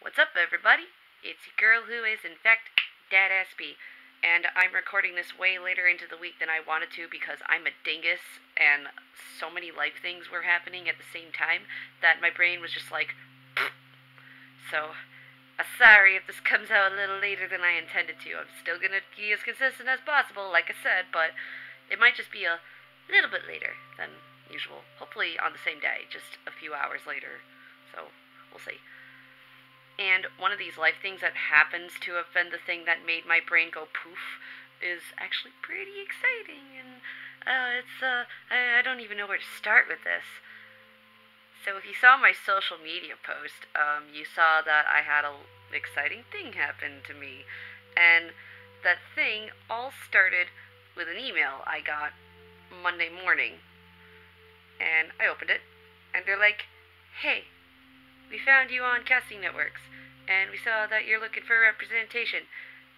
What's up, everybody? It's your girl who is, in fact, Dad Aspie, and I'm recording this way later into the week than I wanted to because I'm a dingus and so many life things were happening at the same time that my brain was just like. so, I'm sorry if this comes out a little later than I intended to. I'm still gonna be as consistent as possible, like I said, but it might just be a little bit later than usual. Hopefully on the same day, just a few hours later. So, we'll see. And one of these life things that happens to have been the thing that made my brain go poof is actually pretty exciting. And uh, it's, uh, I, I don't even know where to start with this. So if you saw my social media post, um, you saw that I had an exciting thing happen to me. And that thing all started with an email I got Monday morning. And I opened it, and they're like, hey, we found you on casting networks, and we saw that you're looking for representation,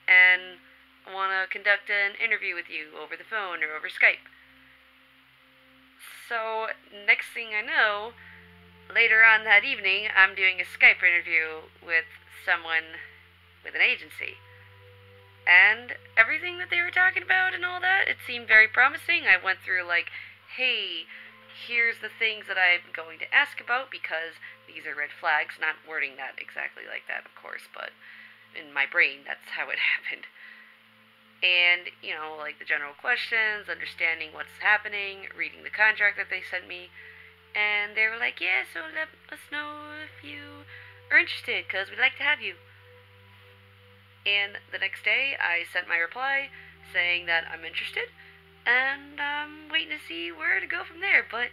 and want to conduct an interview with you over the phone or over Skype. So, next thing I know, later on that evening, I'm doing a Skype interview with someone with an agency. And everything that they were talking about and all that, it seemed very promising. I went through, like, hey, here's the things that I'm going to ask about because these are red flags. Not wording that exactly like that, of course, but in my brain, that's how it happened. And, you know, like the general questions, understanding what's happening, reading the contract that they sent me. And they were like, yeah, so let us know if you are interested because we'd like to have you. And the next day, I sent my reply saying that I'm interested and I'm waiting to see where to go from there. But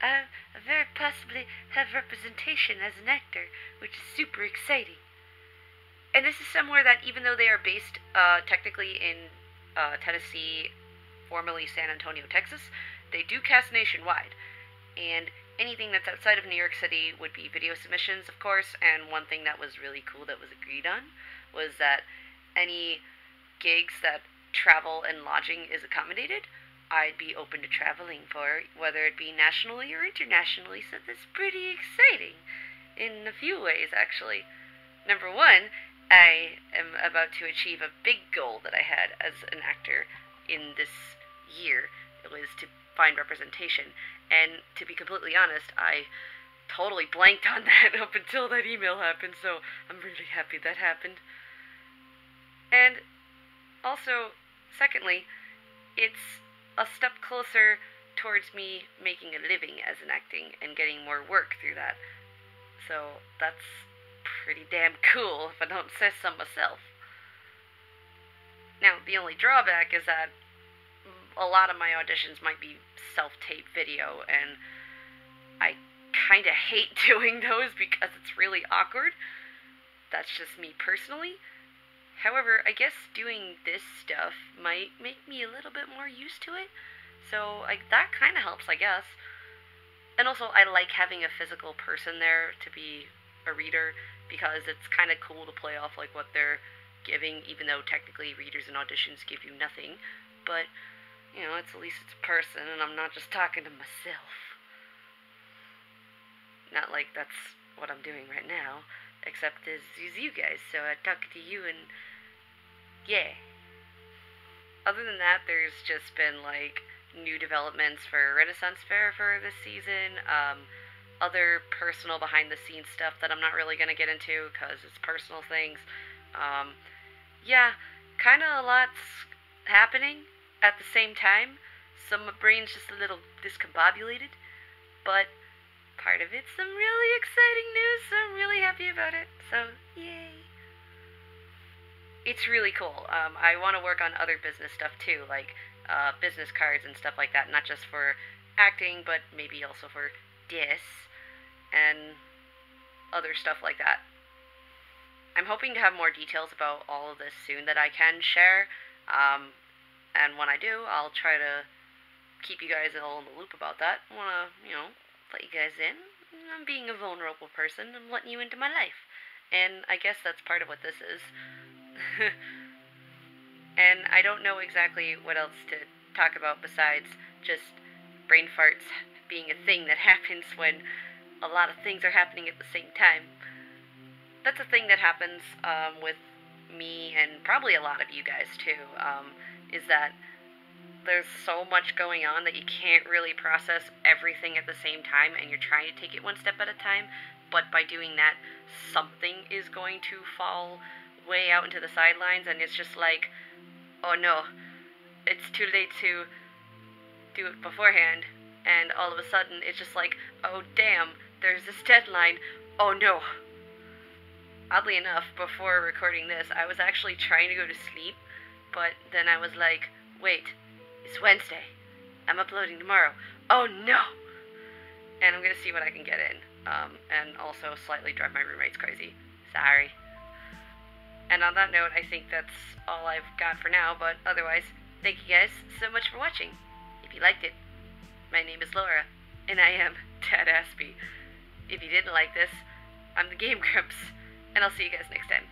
I, I very possibly have representation as an actor, which is super exciting. And this is somewhere that, even though they are based uh, technically in uh, Tennessee, formerly San Antonio, Texas, they do cast nationwide. And anything that's outside of New York City would be video submissions, of course. And one thing that was really cool that was agreed on was that any gigs that travel and lodging is accommodated, I'd be open to traveling for, whether it be nationally or internationally. So that's pretty exciting in a few ways, actually. Number one, I am about to achieve a big goal that I had as an actor in this year. It was to find representation. And to be completely honest, I totally blanked on that up until that email happened, so I'm really happy that happened. And also, Secondly, it's a step closer towards me making a living as an acting and getting more work through that. So that's pretty damn cool if I don't say so myself. Now, the only drawback is that a lot of my auditions might be self tape video, and I kind of hate doing those because it's really awkward. That's just me personally. However, I guess doing this stuff might make me a little bit more used to it. So like that kind of helps, I guess. And also, I like having a physical person there to be a reader because it's kind of cool to play off like what they're giving, even though technically readers and auditions give you nothing. But you know, it's at least it's a person, and I'm not just talking to myself. Not like that's what I'm doing right now except as you guys. So I talk to you and yeah. Other than that, there's just been like new developments for Renaissance Fair for this season. Um, other personal behind the scenes stuff that I'm not really gonna get into because it's personal things. Um, yeah, kind of a lot's happening at the same time. So my brain's just a little discombobulated, but part of it's some really exciting news, so I'm really happy about it. So, yay. It's really cool. Um, I want to work on other business stuff too, like uh, business cards and stuff like that, not just for acting, but maybe also for dis and other stuff like that. I'm hoping to have more details about all of this soon that I can share. Um, and when I do, I'll try to keep you guys all in the loop about that. I want to, you know, let you guys in. I'm being a vulnerable person. I'm letting you into my life. And I guess that's part of what this is. and I don't know exactly what else to talk about besides just brain farts being a thing that happens when a lot of things are happening at the same time. that's a thing that happens um, with me and probably a lot of you guys too. Um, is that there's so much going on that you can't really process everything at the same time, and you're trying to take it one step at a time. But by doing that, something is going to fall way out into the sidelines, and it's just like, oh no, it's too late to do it beforehand. And all of a sudden, it's just like, oh damn, there's this deadline. Oh no. Oddly enough, before recording this, I was actually trying to go to sleep, but then I was like, wait, it's Wednesday. I'm uploading tomorrow. Oh no! And I'm gonna see what I can get in. Um, and also slightly drive my roommates crazy. Sorry. And on that note, I think that's all I've got for now, but otherwise, thank you guys so much for watching. If you liked it, my name is Laura, and I am Dad Aspie. If you didn't like this, I'm the Game Grumps, and I'll see you guys next time.